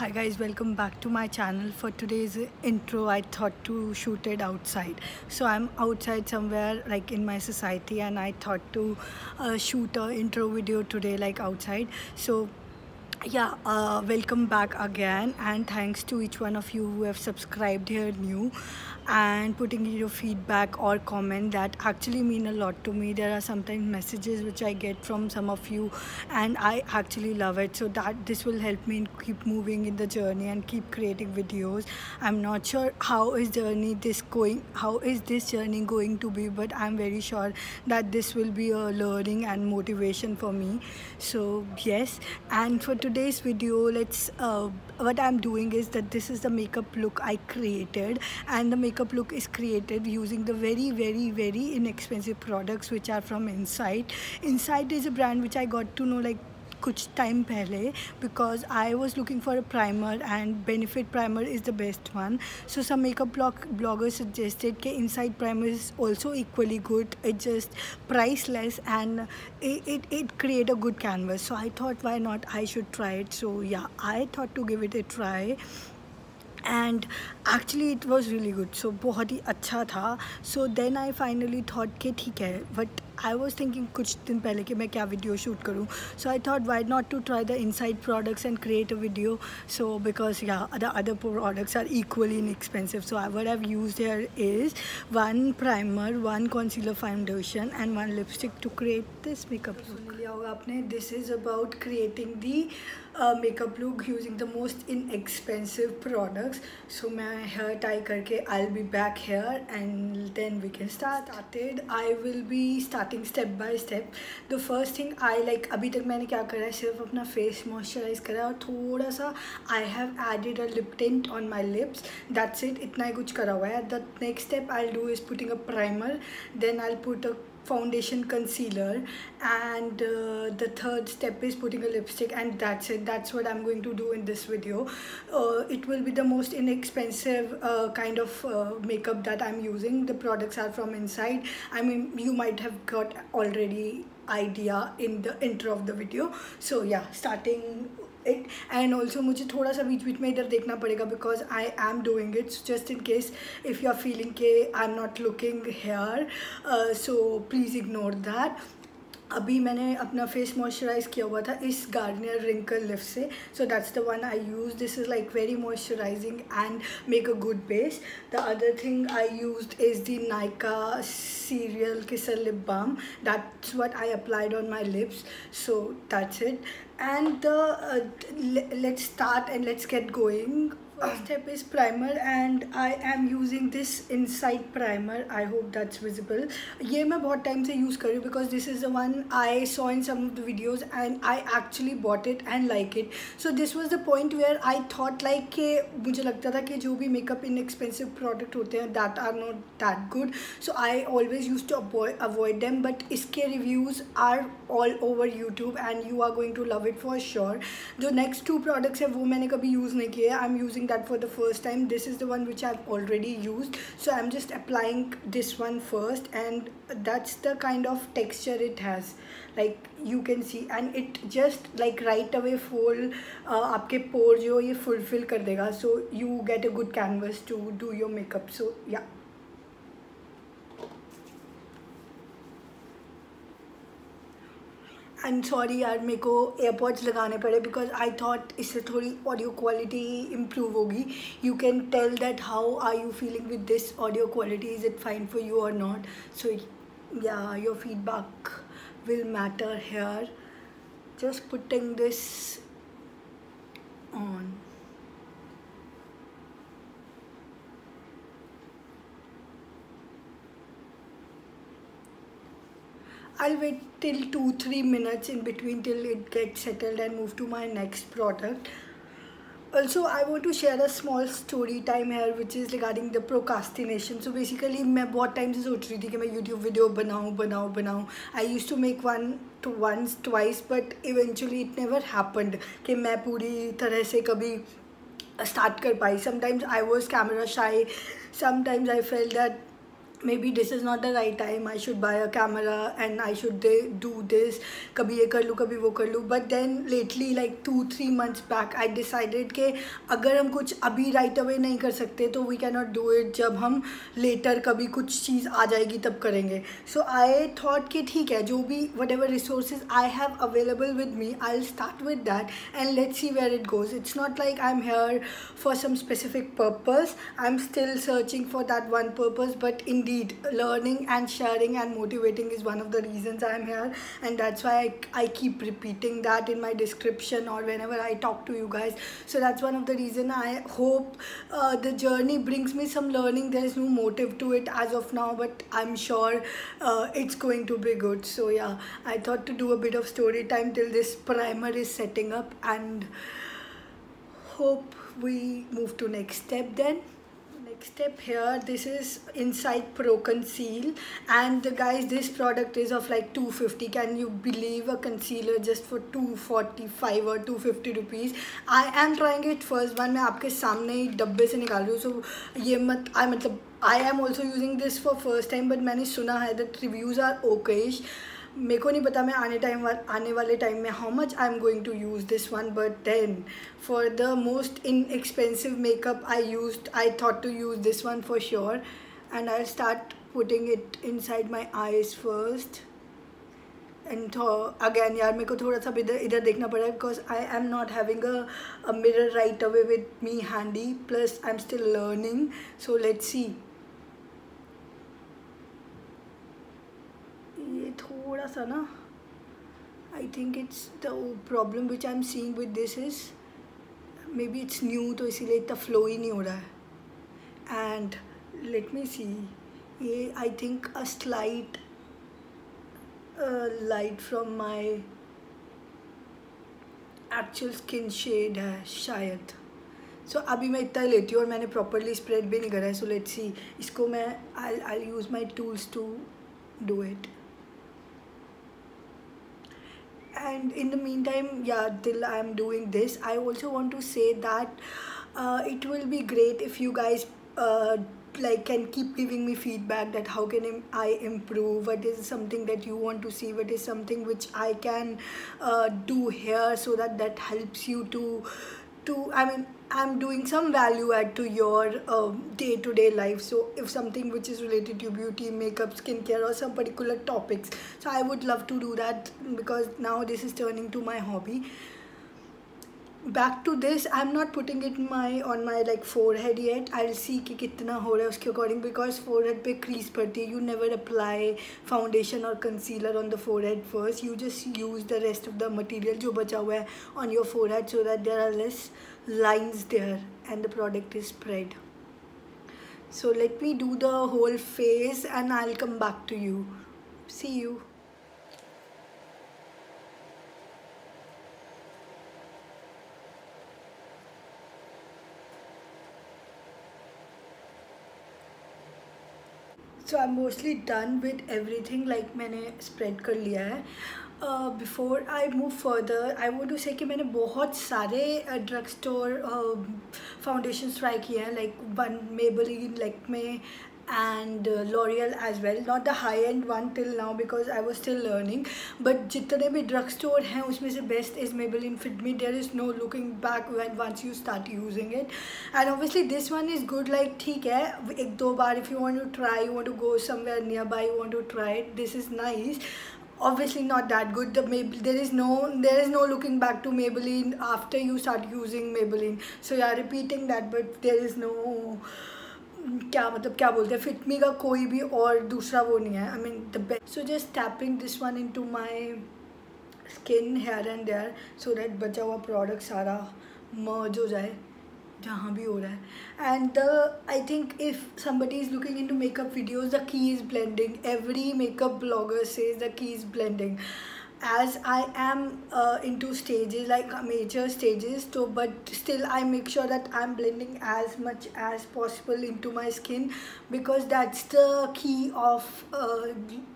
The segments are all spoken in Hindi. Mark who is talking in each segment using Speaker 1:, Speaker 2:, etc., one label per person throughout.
Speaker 1: hi guys welcome back to my channel. For today's intro i thought to shoot it outside. So i'm outside somewhere like in my society and i thought to uh, shoot a intro video today like outside. So yeah uh, welcome back again and thanks to each one of you who have subscribed here new and putting your feedback or comment that actually mean a lot to me. There are sometimes messages which i get from some of you and i actually love it. So that this will help me keep moving in the journey and keep creating videos. I'm not sure how is journey this going how is this journey going to be but i'm very sure that this will be a learning and motivation for me. So yes. And for today's video let's uh, what i'm doing is that this is the makeup look i created and the makeup makeup look is created using the very very very inexpensive products which are from Insight. Insight is a brand which I got to know like कुछ टाइम पहले because I was looking for a primer and Benefit primer is the best one so some makeup blog blogger suggested के inside primer is also equally good it just priceless and it, it, it create a good canvas so i thought why not i should try it so yeah i thought to give it a try And actually it was really good so बहुत ही अच्छा था. So then I finally thought के ठीक है बट आई वॉज़ थिंकिंग कुछ दिन पहले कि मैं क्या वीडियो शूट करूँ। So I thought why not to try the inside products and create a video so because yeah the other products are equally inexpensive so I what have use here is one primer one concealer foundation and one lipstick to create this makeup लिया होगा आपने। This is about creating the makeup look using the most inexpensive products so मैं हेयर टाई करके I will be back here and then we can start I will be start starting step by step the first thing I like अभी तक मैंने क्या करा है, सिर्फ़ अपना फेस मॉइस्चराइज करा है और थोड़ा सा I have added a lip tint on my lips that's it इतना ही कुछ करा हुआ है. The next step I do is putting a primer then I put a foundation concealer and uh, the third step is putting a lipstick and that's it. That's what i'm going to do in this video. Uh, it will be the most inexpensive uh, kind of uh, makeup that i'm using. The products are from inside. I mean you might have got already idea in the intro of the video. So yeah starting it and also मुझे थोड़ा सा बीच बीच में इधर देखना पड़ेगा because I am doing it's just in case if you are feeling के I am not looking here so please ignore that अभी मैंने अपना फेस मॉइस्चराइज किया हुआ था इस गार्नियर रिंकल लिफ्ट से so that's the one I use this is like very moisturizing and make a good base the other thing I use is the Nykaa serial kisser lip balm that's what I applied on my lips so that's it and the uh, let's start and let's get going first step is primer and I am using this Insight primer I hope that's visible ये मैं बहुत time से use कर रही हूँ because this is the one I saw in some of the videos and I actually bought it and like it so this was the point where I thought like कि मुझे लगता था कि जो भी makeup inexpensive product होते हैं that are not that good so I always used to avoid avoid them but इसके reviews are all over YouTube and you are going to love it for sure जो next two products है वो मैंने कभी use नहीं किए I'm using that for the first time this is the one which I've already used so I'm just applying this one first and that's the kind of texture it has like you can see and it just like right away full uh, आपके पोर जो ये फुलफिल कर देगा so you get a good canvas to do your makeup so yeah And sorry यार, मेरे को एयरपॉड्स लगाने पड़े बिकॉज़ आई थॉट इससे थोड़ी ऑडियो क्वालिटी इम्प्रूव होगी। You can tell that how are you feeling with this audio quality is it fine for you और not so yeah your feedback will matter here just putting this on I'll wait till 2-3 minutes in between till it gets settled and move to my next product. Also, I want to share a small story time here which is regarding the procrastination. So basically मैं बहुत time से सोच रही थी कि मैं YouTube video बनाऊँ बनाऊँ बनाऊँ I used to make one to once twice but eventually it never happened कि मैं पूरी तरह से कभी start कर पाई sometimes I was camera shy sometimes I felt that maybe this is not the right time I should buy a camera and I should do this कभी ये कर लूँ कभी वो कर लूँ but then lately like two three months back I decided कि अगर हम कुछ अभी right away नहीं कर सकते तो we cannot do it जब हम later कभी कुछ चीज़ आ जाएगी तब करेंगे so I thought कि ठीक है जो भी whatever resources I have available with me I'll start with that and let's see where it goes it's not like I'm here for some specific purpose I'm still searching for that one purpose but in indeed learning and sharing and motivating is one of the reasons i'm here. And that's why I, I keep repeating that in my description or whenever i talk to you guys. So that's one of the reason i hope uh, the journey brings me some learning. There is no motive to it as of now but i'm sure uh, it's going to be good. So yeah i thought to do a bit of story time till this primer is setting up and hope we move to next step then step here this is Insight Pro Conceal and guys this product is of like 250 can you believe a concealer just for 245 or 250 rupees I am trying it first one मैं आपके सामने ही डब्बे से निकाल रही हूँ so ये मत I मतलब I am also using this for first time but मैंने सुना है that reviews are okayish मेरे को नहीं पता मैं आने टाइम वा, आने वाले टाइम में how much I am going to use this one but then for the most inexpensive makeup I use I thought to use this one for sure and I start putting it inside my eyes first and again यार मेरे को थोड़ा सा इधर इधर देखना पड़ा because I am not having a mirror right away with me handy plus I am still learning so let's see थोड़ा सा ना I think it's the problem which I am seeing with this is maybe it's new तो इसीलिए इतना फ्लो ही नहीं हो रहा है। एंड लेट मी सी ये I think a slight light from my actual skin shade है शायद। सो so, अभी मैं इतना ही लेती हूँ और मैंने प्रॉपरली स्प्रेड भी नहीं करा है सो लेट सी इसको मैं I I use my tools to do it and in the meantime yeah till i'm doing this i also want to say that uh, it will be great if you guys uh, like can keep giving me feedback that how can I improve what is something that you want to see what is something which I can uh, do here so that that helps you to to I mean I'm doing some value add to your day to day life so if something which is related to beauty makeup skincare or some particular topics so I would love to do that because now this is turning to my hobby back to this i'm not putting it my on my like forehead yet i'll see कि कितना हो रहा है उसके according because forehead पे crease पड़ती है you never apply foundation or concealer on the forehead first you just use the rest of the material जो बचा हुआ है on your forehead so that there are less lines there and the product is spread so let me do the whole face and I'll come back to you see you so I am mostly done with everything like मैंने स्प्रेड कर लिया है Before I move further I would do से कि मैंने बहुत सारे ड्रग स्टोर फाउंडेशन ट्राई किए हैं like one Maybelline like may and L'Oréal as well not the high end one till now because I was still learning but जितने भी ड्रग स्टोर हैं, उसमें से best is Maybelline Fit Me there is no looking back when once you start using it and obviously this one is good like ठीक है, एक दो बार if you want to try you want to go somewhere nearby you want to try this is nice obviously not that good the Maybelline there is no there is no looking back to Maybelline after you start using Maybelline so yeah repeating that but there is no क्या मतलब क्या बोलते हैं फिटमी का कोई भी और दूसरा वो नहीं है I mean the best so just tapping this one into my skin here and there so that बचा हुआ प्रोडक्ट सारा मर्ज हो जाए जहाँ भी हो रहा है। And the I think if somebody is looking into makeup videos the key is blending every makeup blogger से is the key is blending as I am in two stages like major stages तो but still I make sure that I am blending as much as possible into my skin because that's the key of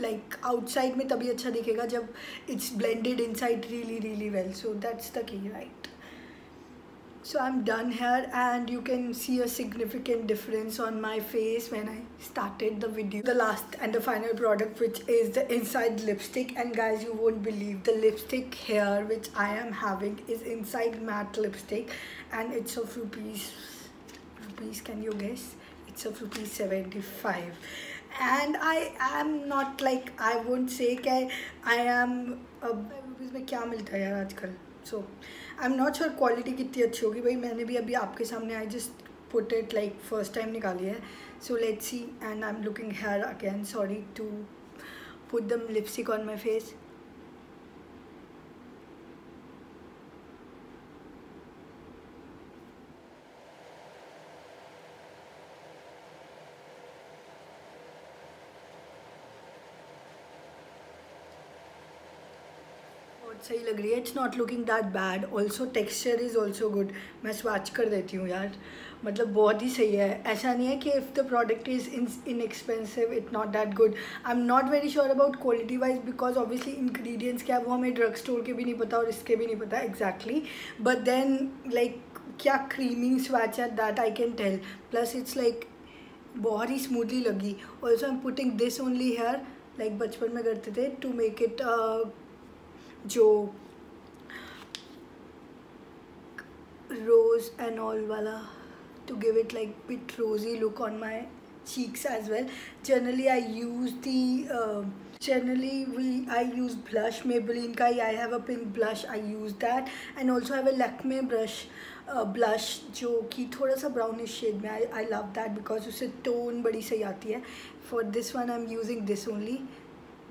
Speaker 1: like outside में तभी अच्छा दिखेगा जब it's blended inside really really well so that's the key right so i'm done here and you can see a significant difference on my face when i started the video the last and the final product which is the inside lipstick and guys you won't believe the lipstick here which i am having is inside matte lipstick and it's of rupees rupees can you guess it's of rupees 75 and I am not like I won't say कि I am रुपीज़ में क्या मिलता है यार आजकल so I am not sure quality कितनी अच्छी होगी। भाई, मैंने भी अभी आपके सामने I just put it like first time निकाली है। So let's see and I am looking here again sorry to put them lipstick on my face सही लग रही है। It's not looking that bad also texture is also good मैं स्वाच कर देती हूँ यार। मतलब बहुत ही सही है। ऐसा नहीं है कि if the product is in inexpensive it not that good I am not very sure about quality wise because obviously ingredients क्या है, वो हमें ड्रग स्टोर के भी नहीं पता और इसके भी नहीं पता। एग्जैक्टली बट देन लाइक क्या क्रीमिंग स्वैच है that I can tell plus it's like बहुत ही स्मूथली लगी। Also I am putting this only here like बचपन में करते थे टू मेक इट जो रोज एंड ऑल वाला to give it like bit rosy look on my cheeks as well generally I use the generally we I use blush Maybelline का I have a pink blush I use that and also have a Lakme brush blush जो कि थोड़ा सा ब्राउनिश शेड में I I love that because उससे टोन बड़ी सही आती है. For this one I am using this only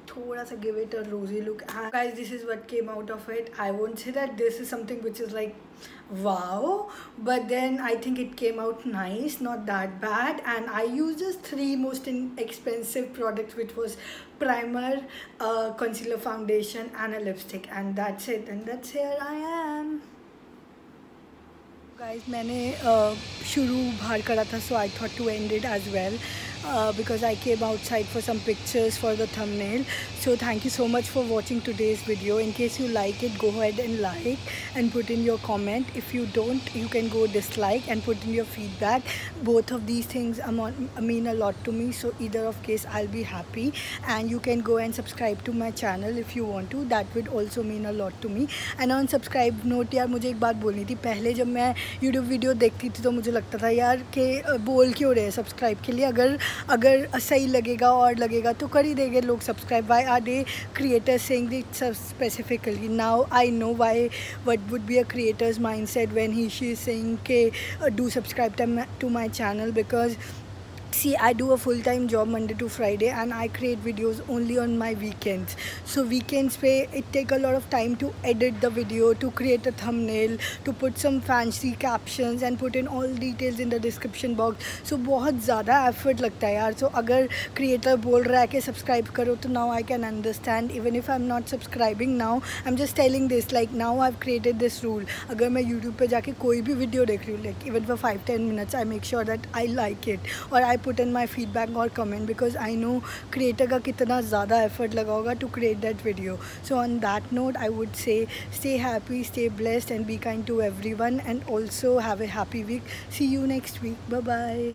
Speaker 1: थोड़ा सा give it a rosy look guys this is what came out of it I won't say that this is something which is like wow but then I think it came out nice not that bad and I use three most inexpensive products which was primer concealer foundation and a lipstick and that's it and that's here I am guys मैंने शुरू बाहर करा था so I thought to end it as well uh, because I came outside for some pictures for the thumbnail. So thank you so much for watching today's video. In case you like it, go ahead and like and put in your comment. If you don't, you can go dislike and put in your feedback. Both of these things mean a lot to me. So either of case, I'll be happy. And you can go and subscribe to my channel if you want to. That would also mean a lot to me. And on subscribe note यार मुझे एक बात बोलनी थी पहले जब मैं यूट्यूब वीडियो देखती थी तो मुझे लगता था यार कि बोल क्यों रहे सब्सक्राइब के लिए अगर अगर सही लगेगा और लगेगा तो कर ही देंगे लोग subscribe why are the creators saying that specifically now I know why what would be a creator's mind set when he she saying के do subscribe to my channel because see i do a full-time job monday to friday and i create videos only on my weekends so weekends pay it take a lot of time to edit the video to create a thumbnail to put some fancy captions and put in all details in the description box so बहुत ज़्यादा effort लगता है यार so अगर creator बोल रहा है कि subscribe करो तो now I can understand even if I'm not subscribing now I'm just telling this like now I've created this rule अगर मैं YouTube पे जाके कोई भी video देख रही हूँ like even for five ten minutes I make sure that I like it or I I put in my feedback और comment because I know creator का कितना ज़्यादा एफर्ट लगा होगा to create that video so on that note I would say stay happy stay blessed and be kind to everyone and also have a happy week see you next week bye